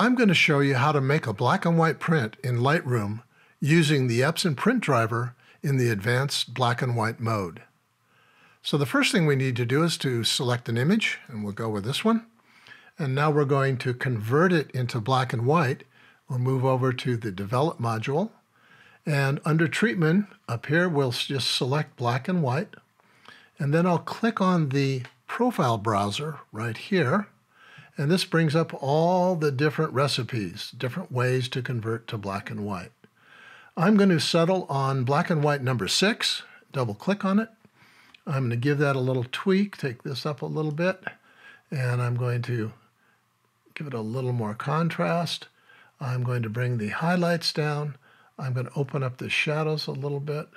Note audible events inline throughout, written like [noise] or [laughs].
I'm going to show you how to make a black and white print in Lightroom using the Epson print driver in the advanced black and white mode. So the first thing we need to do is to select an image, and we'll go with this one. And now we're going to convert it into black and white. We'll move over to the Develop module. And under Treatment, up here, we'll just select black and white. And then I'll click on the Profile Browser right here. And this brings up all the different recipes, different ways to convert to black and white. I'm going to settle on black and white number six, double click on it. I'm going to give that a little tweak, take this up a little bit, and I'm going to give it a little more contrast. I'm going to bring the highlights down. I'm going to open up the shadows a little bit,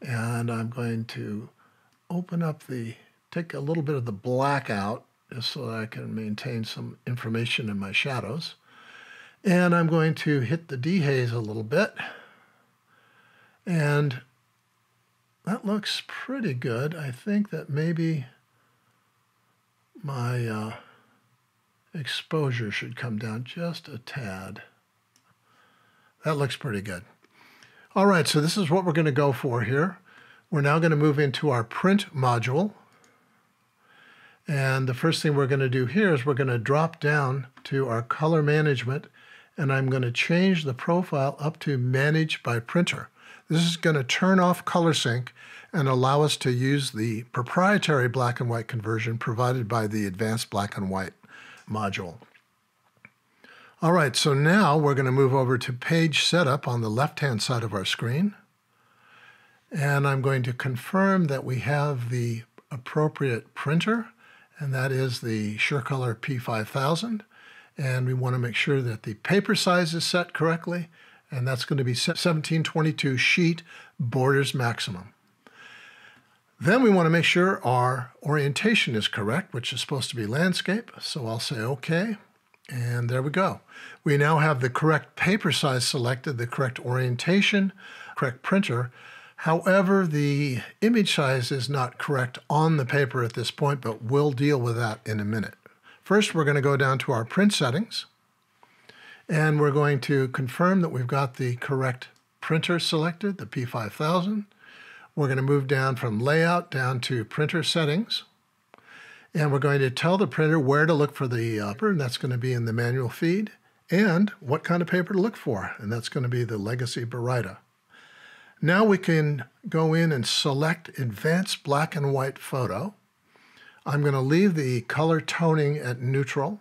and I'm going to open up the, take a little bit of the black out just so I can maintain some information in my shadows. And I'm going to hit the dehaze a little bit. And that looks pretty good. I think that maybe my uh, exposure should come down just a tad. That looks pretty good. All right, so this is what we're going to go for here. We're now going to move into our print module. And the first thing we're going to do here is we're going to drop down to our color management and I'm going to change the profile up to manage by printer. This is going to turn off color sync and allow us to use the proprietary black and white conversion provided by the advanced black and white module. All right, so now we're going to move over to page setup on the left-hand side of our screen. And I'm going to confirm that we have the appropriate printer and that is the SureColor P5000. And we want to make sure that the paper size is set correctly, and that's going to be 1722 sheet borders maximum. Then we want to make sure our orientation is correct, which is supposed to be landscape. So I'll say OK, and there we go. We now have the correct paper size selected, the correct orientation, correct printer, However, the image size is not correct on the paper at this point, but we'll deal with that in a minute. First, we're going to go down to our print settings, and we're going to confirm that we've got the correct printer selected, the P5000. We're going to move down from layout down to printer settings. And we're going to tell the printer where to look for the upper, and that's going to be in the manual feed, and what kind of paper to look for, and that's going to be the Legacy Baryta. Now we can go in and select Advanced Black and White Photo. I'm going to leave the color toning at neutral.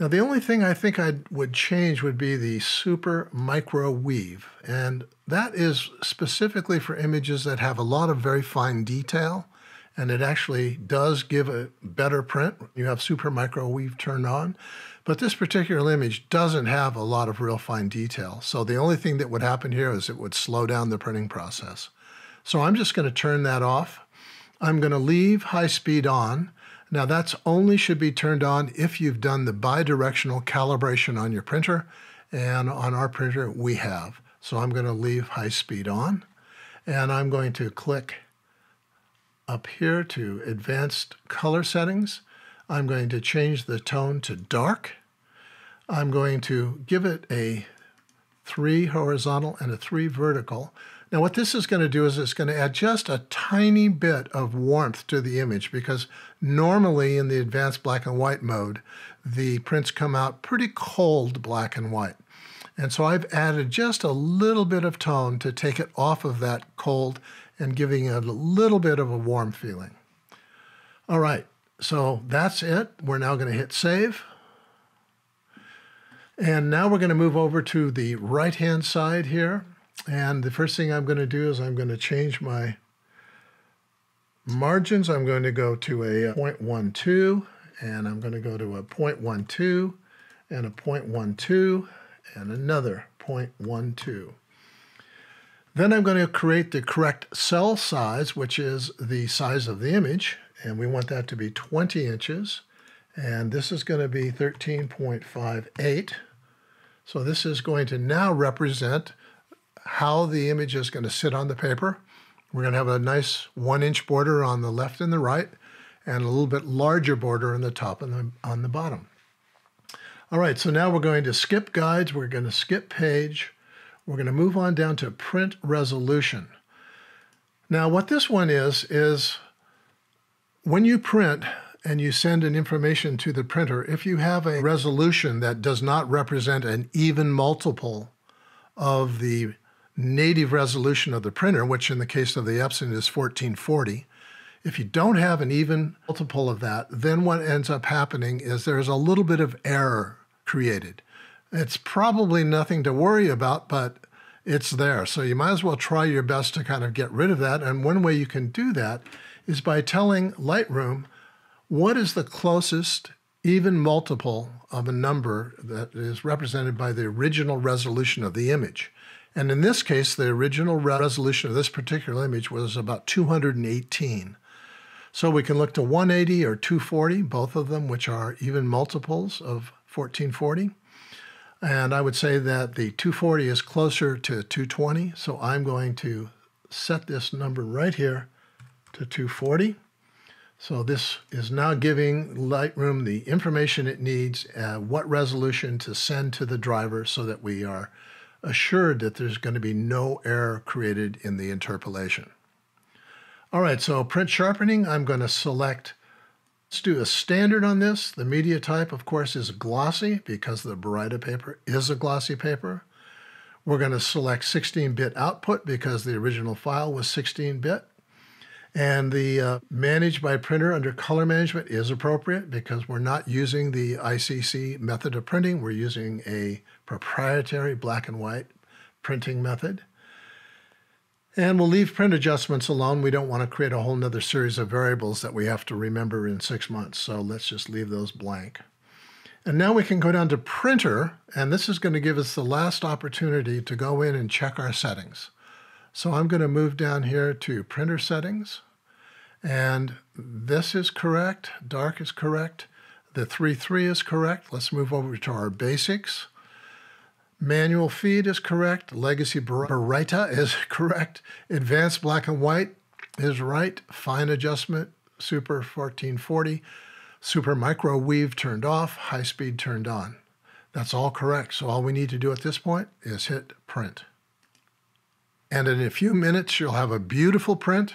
Now the only thing I think I would change would be the Super Micro Weave. And that is specifically for images that have a lot of very fine detail. And it actually does give a better print. You have Super Micro Weave turned on. But this particular image doesn't have a lot of real fine detail. So the only thing that would happen here is it would slow down the printing process. So I'm just going to turn that off. I'm going to leave high speed on. Now that's only should be turned on if you've done the bidirectional calibration on your printer. And on our printer, we have. So I'm going to leave high speed on. And I'm going to click up here to advanced color settings. I'm going to change the tone to dark. I'm going to give it a three horizontal and a three vertical. Now what this is going to do is it's going to add just a tiny bit of warmth to the image because normally in the advanced black and white mode, the prints come out pretty cold black and white. And so I've added just a little bit of tone to take it off of that cold and giving it a little bit of a warm feeling. All right, so that's it. We're now going to hit save. And now we're going to move over to the right-hand side here. And the first thing I'm going to do is I'm going to change my margins. I'm going to go to a 0.12, and I'm going to go to a 0.12, and a 0.12, and another 0.12. Then I'm going to create the correct cell size, which is the size of the image and we want that to be 20 inches. And this is going to be 13.58. So this is going to now represent how the image is going to sit on the paper. We're going to have a nice one inch border on the left and the right, and a little bit larger border on the top and the, on the bottom. All right, so now we're going to skip guides, we're going to skip page, we're going to move on down to print resolution. Now, what this one is, is when you print and you send an information to the printer, if you have a resolution that does not represent an even multiple of the native resolution of the printer, which in the case of the Epson is 1440, if you don't have an even multiple of that, then what ends up happening is there's a little bit of error created. It's probably nothing to worry about, but it's there. So you might as well try your best to kind of get rid of that. And one way you can do that is by telling Lightroom what is the closest even multiple of a number that is represented by the original resolution of the image. And in this case, the original resolution of this particular image was about 218. So we can look to 180 or 240, both of them, which are even multiples of 1440. And I would say that the 240 is closer to 220. So I'm going to set this number right here to 240. So this is now giving Lightroom the information it needs, uh, what resolution to send to the driver so that we are assured that there's going to be no error created in the interpolation. All right, so print sharpening, I'm going to select, let's do a standard on this. The media type, of course, is glossy because the Baryta paper is a glossy paper. We're going to select 16-bit output because the original file was 16-bit. And the uh, by printer under color management is appropriate because we're not using the ICC method of printing. We're using a proprietary black and white printing method. And we'll leave print adjustments alone. We don't want to create a whole nother series of variables that we have to remember in six months. So let's just leave those blank. And now we can go down to printer, and this is going to give us the last opportunity to go in and check our settings. So I'm going to move down here to printer settings. And this is correct. Dark is correct. The 3.3 is correct. Let's move over to our basics. Manual feed is correct. Legacy Baryta is [laughs] correct. Advanced black and white is right. Fine adjustment, Super 1440. Super micro weave turned off. High speed turned on. That's all correct. So all we need to do at this point is hit print. And in a few minutes, you'll have a beautiful print.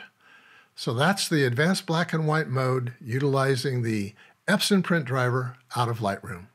So that's the advanced black and white mode utilizing the Epson print driver out of Lightroom.